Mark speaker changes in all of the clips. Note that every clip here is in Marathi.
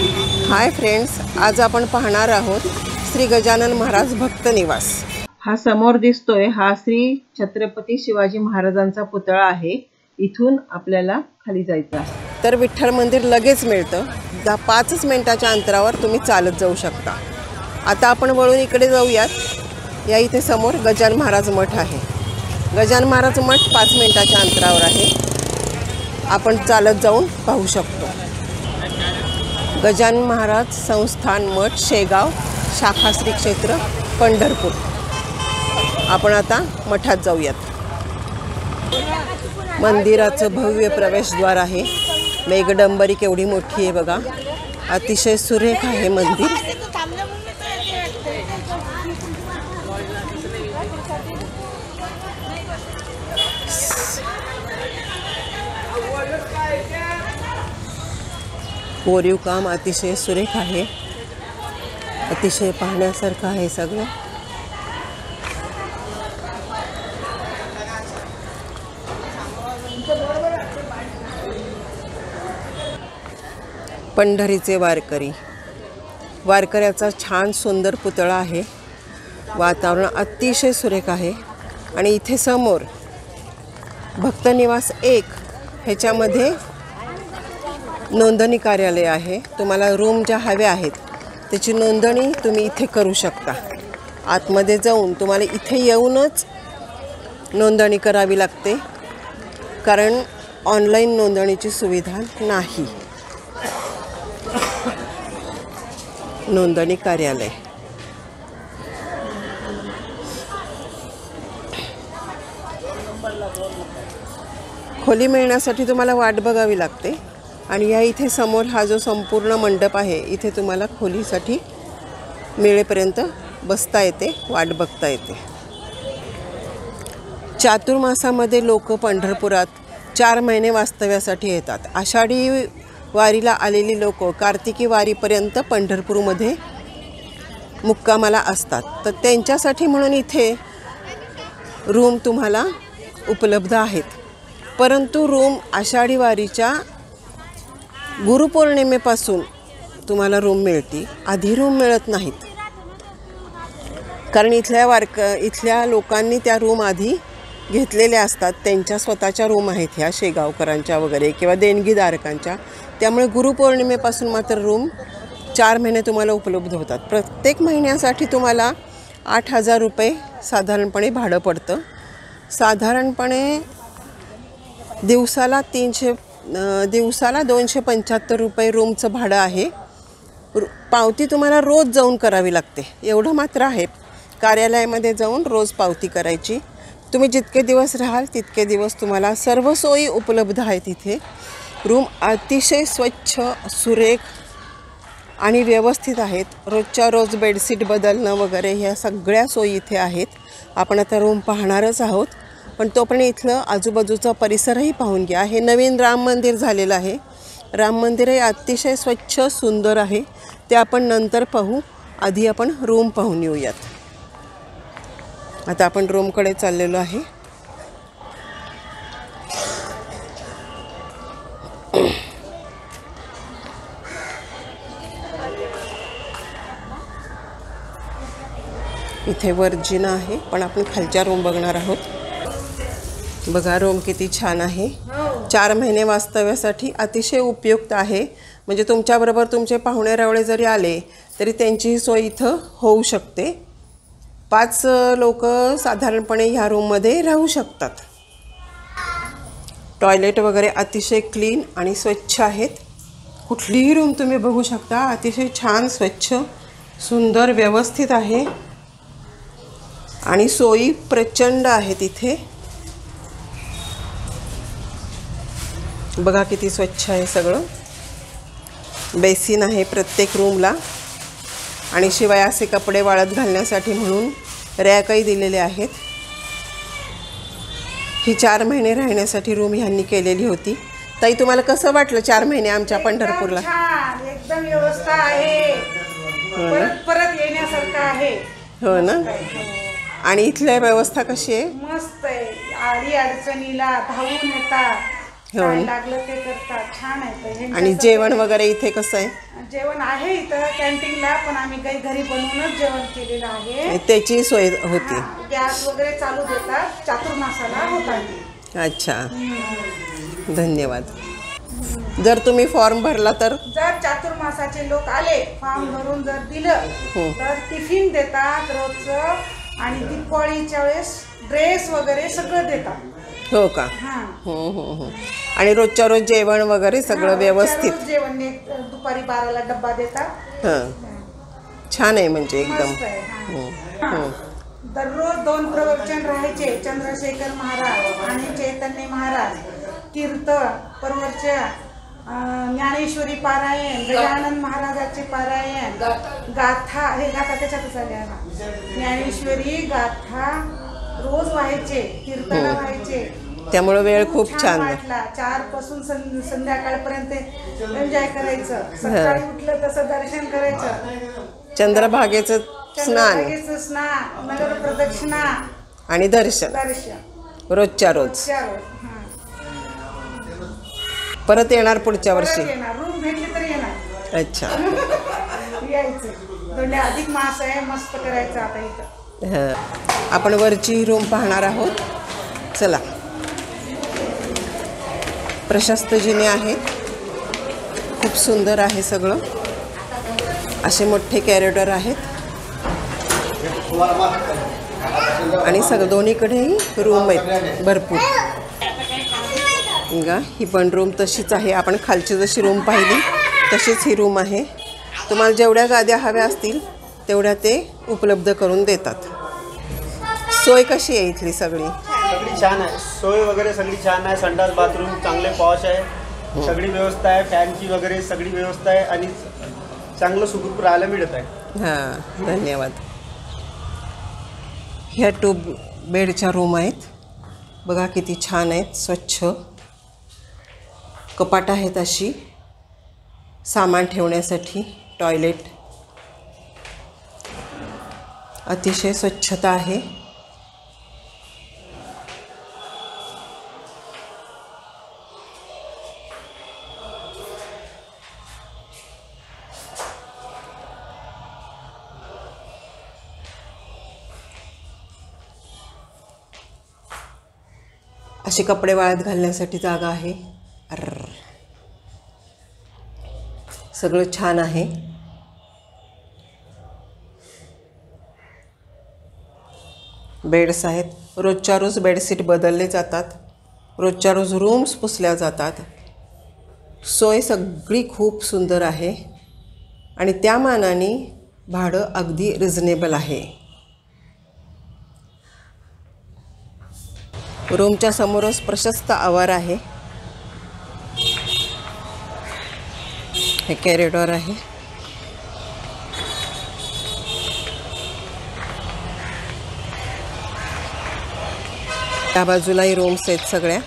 Speaker 1: हाय फ्रेंड्स आज आपण पाहणार आहोत श्री गजानन महाराज भक्त निवास. हा समोर दिसतोय हा श्री छत्रपती शिवाजी महाराजांचा पुतळा आहे. इथून आपल्याला खाली जायचं आहे. तर विठ्ठल मंदिर लगेच मिळतं. दहा पाचच मिनिटाच्या अंतरावर तुम्ही चालत जाऊ शकता. आता आपण वळून इकडे जाऊयात. या इथे समोर गजान महाराज मठ आहे. गजान महाराज मठ पाच मिनिटाच्या अंतरावर आहे. आपण चालत जाऊन पाहू शकतो. गजानन महाराज संस्थान मठ शेगाव शाखा श्री क्षेत्र पंढरपूर. आपण आता मठात जाऊयात. मंदिराचं भव्य प्रवेशद्वार आहे. मेघडंबरी केवढी मोठी आहे बघा. अतिशय सुरेख आहे मंदिर. कोरीव काम अतिशय सुरेख आहे. अतिशय पाहण्यासारखं आहे सगळं. पंढरीचे वारकरी. वारकऱ्याचा छान सुंदर पुतळा आहे. वातावरण अतिशय सुरेख आहे. आणि इथे समोर भक्तनिवास एक ह्याच्यामध्ये नोंदणी कार्यालय आहे. तुम्हाला रूम ज्या हव्या आहेत त्याची नोंदणी तुम्ही इथे करू शकता. आतमध्ये जाऊन तुम्हाला इथे येऊनच नोंदणी करावी लागते कारण ऑनलाईन नोंदणीची सुविधा नाही. नोंदणी कार्यालय. खोली मिळण्यासाठी तुम्हाला वाट बघावी लागते. आणि या इथे समोर हा जो संपूर्ण मंडप आहे इथे तुम्हाला खोलीसाठी मिळेपर्यंत बसता येते वाट बघता येते. चातुर्मासामध्ये लोक पंढरपुरात चार महिने वास्तव्यासाठी येतात. आषाढी वारीला आलेली लोक कार्तिकी वारीपर्यंत पंढरपूरमध्ये मुक्कामाला असतात. तर त्यांच्यासाठी म्हणून इथे रूम तुम्हाला उपलब्ध आहेत. परंतु रूम आषाढी वारीच्या गुरुपौर्णिमेपासून तुम्हाला रूम मिळते. आधी रूम मिळत नाहीत. कारण इथल्या वारक इथल्या लोकांनी त्या रूम आधी घेतलेल्या असतात. त्यांच्या स्वतःच्या रूम आहेत ह्या शेगावकरांच्या वगैरे किंवा देणगीधारकांच्या त्यामुळे गुरुपौर्णिमेपासून मात्र रूम चार महिने तुम्हाला उपलब्ध होतात. प्रत्येक महिन्यासाठी तुम्हाला आठ हजार रुपये साधारणपणे भाडं पडतं. साधारणपणे दिवसाला तीनशे दिवसाला दोनशे पंच्याहत्तर रुपये रूमचं भाडं आहे. रु पावती तुम्हाला रोज जाऊन करावी लागते. एवढं मात्र आहे. कार्यालयामध्ये जाऊन रोज पावती करायची. तुम्ही जितके दिवस राहाल तितके दिवस तुम्हाला सर्व सोयी उपलब्ध आहेत इथे. रूम अतिशय स्वच्छ सुरेख आणि व्यवस्थित आहेत. रोजच्या रोज बेडशीट बदलणं वगैरे ह्या सगळ्या सोयी इथे आहेत. आपण आता रूम पाहणारच आहोत. पण तोपर्यंत इथलं आजूबाजूचा परिसरही पाहून घ्या. हे नवीन राम मंदिर झालेलं आहे. राम मंदिर हे अतिशय स्वच्छ सुंदर आहे. ते आपण नंतर पाहू. आधी आपण रूम पाहून येऊयात. आता आपण रूमकडे चाललेलो आहे. इथे वर जिना आहे. पण आपण खालच्या रूम बघणार आहोत. बघा रूम किती छान आहे. चार महिने वास्तव्यासाठी अतिशय उपयुक्त आहे. म्हणजे तुमच्याबरोबर तुमचे पाहुणे रावळे जरी आले तरी त्यांची सोय इथं होऊ शकते. पाच लोक साधारणपणे ह्या रूममध्ये राहू शकतात. टॉयलेट वगैरे अतिशय क्लीन आणि स्वच्छ आहेत. कुठलीही रूम तुम्ही बघू शकता अतिशय छान स्वच्छ सुंदर व्यवस्थित आहे. आणि सोयी प्रचंड आहेत इथे. बघा किती स्वच्छ आहे सगळं. बेसिन आहे प्रत्येक रूमला आणि शिवाय असे कपडे वाळत घालण्यासाठी म्हणून रॅकही दिलेले आहेत. ही चार महिने राहण्यासाठी रूम ह्यांनी केलेली होती. ताई तुम्हाला कसं वाटलं चार महिने आमच्या पंढरपूरला?
Speaker 2: एकदम व्यवस्था आहे. परत परत येण्यासारखं आहे.
Speaker 1: हो ना? आणि इथल्या व्यवस्था कशी आहे?
Speaker 2: मस्त आहे. आडी अडचणीला धावून येतात.
Speaker 1: हो.
Speaker 2: काय लागलं ते करतात छान आहे. ते. ह्यांच्या
Speaker 1: आणि जेवण वगैरे इथे कसं आहे?
Speaker 2: जेवण आहे इथं कॅन्टीनला पण आम्ही काही घरी बनवूनच जेवण केलेलं आहे.
Speaker 1: त्याची सोय होती.
Speaker 2: गॅस वगैरे चालू देतात. चातुर्मासाला होतात
Speaker 1: अच्छा. धन्यवाद. जर तुम्ही फॉर्म भरला तर?
Speaker 2: जर चातुर्मासाचे लोक आले फॉर्म भरून जर दिलं
Speaker 1: हो.
Speaker 2: तर टिफिन देतात रोजचं. आणि दिवाळीच्या वेळेस ड्रेस वगैरे सगळं देतात.
Speaker 1: हो का
Speaker 2: हा
Speaker 1: हं, हं, हं. आणि रोजच्या रोज जेवण वगैरे सगळं व्यवस्थित
Speaker 2: जेवण दुपारी बाराला डब्बा देतात
Speaker 1: हां छान आहे म्हणजे एकदम
Speaker 2: हा.
Speaker 1: हं.
Speaker 2: दररोज दोन प्रवचन राहायचे चंद्रशेखर महाराज आणि चैतन्य महाराज कीर्तन परवरच्या अं, ज्ञानेश्वरी पारायण गजानन महाराजाचे पारायण गाथा हे गाथा त्याच्यातच आले आहे ना. ज्ञानेश्वरी गाथा रोज व्हायचे कीर्तन
Speaker 1: हो.
Speaker 2: व्हायचे.
Speaker 1: त्यामुळं वेळ खूप छान
Speaker 2: वाटला. चारपासून संध्याकाळपर्यंत एन्जॉय करायचं. सकाळी उठलं तसं दर्शन करायचं.
Speaker 1: चंद्रभागेचं स्नान.
Speaker 2: स्नान नगर प्रदक्षिणा.
Speaker 1: आणि दर्शन.
Speaker 2: दर्शन.
Speaker 1: रोजच्या रोज. परत येणार पुढच्या वर्षी?
Speaker 2: रूम भेटली तर येणार.
Speaker 1: अच्छा.
Speaker 2: यायचं. अधिक मास आहे मस्त करायचं आता इथं.
Speaker 1: हां आपण वरची रूम पाहणार आहोत. चला. प्रशस्त जिने आहेत खूप सुंदर आहे सगळं. असे मोठे कॅरिडॉर आहेत. आणि सगळं दोन्हीकडेही रूम आहेत. भरपूर. गा ही पण रूम तशीच आहे. आपण खालची जशी रूम पाहिली तशीच ही रूम आहे. तुम्हाला जेवढ्या गाद्या हव्या असतील तेवढ्या ते उपलब्ध करून देतात. सोय कशी आहे इथली सगळी?
Speaker 3: सगळी छान आहे. सोय वगैरे सगळी छान आहे. संडास बाथरूम चांगले पॉश आहे. सगळी व्यवस्था आहे. फॅनची वगैरे सगळी व्यवस्था आहे आणि चांगलं सुखरूप राहायला मिळत आहे.
Speaker 1: हां धन्यवाद. ह्या टू बेडच्या रूम आहेत. बघा किती छान आहेत. स्वच्छ. कपाट आहेत अशी. सामान ठेवण्यासाठी टॉयलेट. अतिशय स्वच्छता आहे. असे कपडे वाळत घालण्यासाठी जागा आहे. सगळं छान आहे. बेड्स आहेत. रोजच्या रोज बेडशीट बदलले जातात. रोजच्या रोज रूम्स पुसल्या जातात. सोय सगळी खूप सुंदर आहे आणि त्या मानाने भाडं अगदी रिझनेबल आहे. रूमच्या समोरच प्रशस्त आवार आहे. हे कॅरिडॉर आहे. त्या बाजूलाही रूम्स आहेत सगळ्या.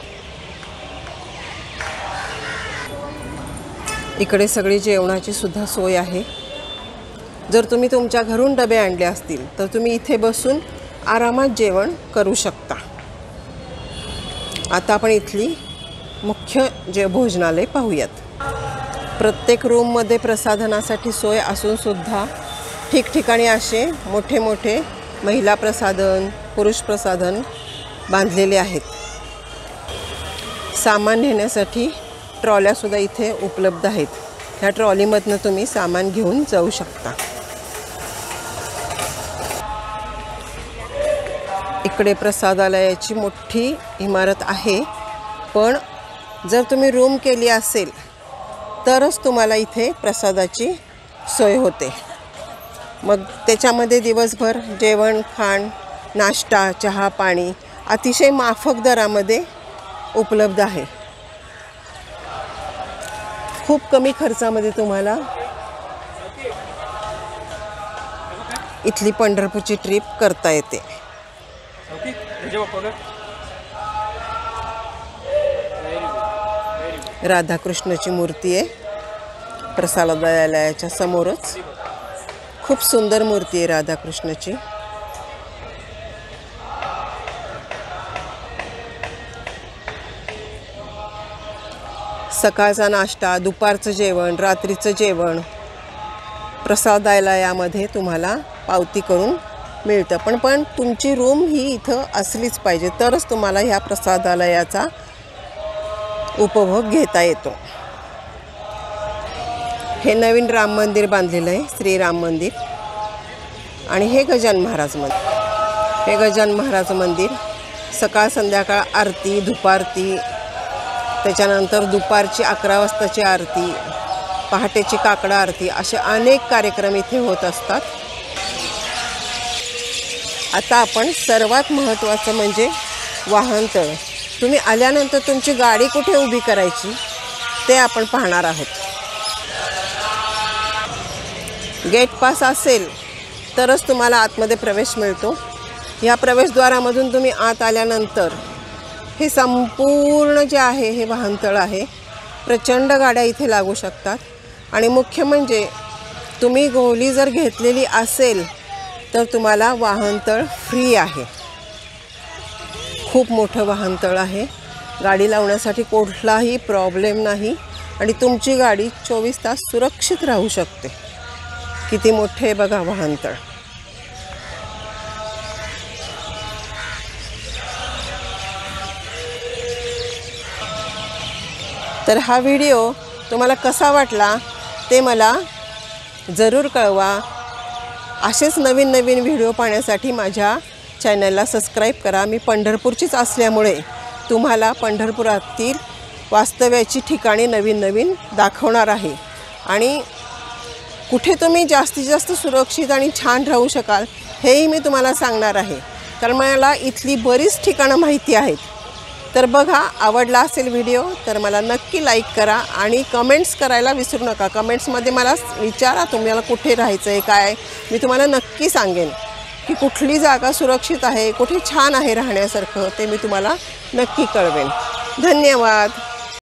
Speaker 1: इकडे सगळी जेवणाची सुद्धा सोय आहे. जर तुम्ही तुमच्या घरून डबे आणले असतील तर तुम्ही इथे बसून आरामात जेवण करू शकता. आता आपण इथली मुख्य जे भोजनालय पाहूयात. प्रत्येक रूममध्ये प्रसाधनासाठी सोय असूनसुद्धा ठिकठिकाणी असे मोठे मोठे महिला प्रसाधन पुरुष प्रसाधन बांधलेले आहेत. सामान नेण्यासाठी ट्रॉल्यासुद्धा इथे उपलब्ध आहेत. ह्या ट्रॉलीमधनं तुम्ही सामान घेऊन जाऊ शकता. इकडे प्रसादालयाची मोठी इमारत आहे. पण जर तुम्ही रूम केली असेल तरच तुम्हाला इथे प्रसादाची सोय होते. मग त्याच्यामध्ये दिवसभर जेवण खाण नाश्ता चहा पाणी अतिशय माफक दरामध्ये उपलब्ध आहे. खूप कमी खर्चामध्ये तुम्हाला इथली पंढरपूरची ट्रिप करता येते. राधाकृष्णाची मूर्ती आहे. प्रसादालयाच्या समोरच. खूप सुंदर मूर्ती आहे राधाकृष्णाची. सकाळचा नाश्ता दुपारचं जेवण रात्रीचं जेवण. प्रसादालयामध्ये तुम्हाला पावती करून मिळतं. पण पण तुमची रूम ही इथं असलीच पाहिजे. तरच तुम्हाला ह्या प्रसादालयाचा उपभोग घेता येतो. हे नवीन राम मंदिर बांधलेलं आहे श्रीराम मंदिर. आणि हे गजान महाराज मंदिर. हे गजान महाराज मंदिर सकाळ संध्याकाळ आरती धुपारती त्याच्यानंतर दुपारची अकरा वाजताची आरती पहाटेची काकडा आरती असे अनेक कार्यक्रम इथे होत असतात. आता आपण सर्वात महत्त्वाचं म्हणजे वाहनतळ तुम्ही आल्यानंतर तुमची गाडी कुठे उभी करायची ते आपण पाहणार आहोत. गेट पास असेल तरच तुम्हाला आतमध्ये प्रवेश मिळतो. या प्रवेशद्वारामधून तुम्ही आत आल्यानंतर हे संपूर्ण जे आहे हे वाहनतळ आहे प्रचंड गाड्या इथे लागू शकतात. आणि मुख्य म्हणजे तुम्ही गोली जर घेतलेली असेल तर तुम्हाला वाहनतळ फ्री आहे. खूप मोठं वाहनतळ आहे. गाडी लावण्यासाठी कुठलाही प्रॉब्लेम नाही. आणि तुमची गाडी चोवीस तास सुरक्षित राहू शकते. किती मोठे आहे बघा वाहनतळ. तर हा व्हिडिओ तुम्हाला कसा वाटला ते मला जरूर कळवा. असेच नवीन नवीन व्हिडिओ पाहण्यासाठी माझ्या चॅनलला सबस्क्राईब करा. मी पंढरपूरचीच असल्यामुळे तुम्हाला पंढरपुरातील वास्तव्याची ठिकाणे नवीन नवीन दाखवणार आहे. आणि कुठे तुम्ही जास्तीत जास्त सुरक्षित आणि छान राहू शकाल हेही मी तुम्हाला सांगणार आहे. कारण मला इथली बरीच ठिकाणं माहिती आहेत. तर बघा आवडला असेल व्हिडिओ तर मला नक्की लाईक करा आणि कमेंट्स करायला विसरू नका. कमेंट्समध्ये मला विचारा तुम्हाला कुठे राहायचं आहे काय? मी तुम्हाला नक्की सांगेन की कुठली जागा सुरक्षित आहे कुठे छान आहे राहण्यासारखं ते मी तुम्हाला नक्की कळवेन. धन्यवाद.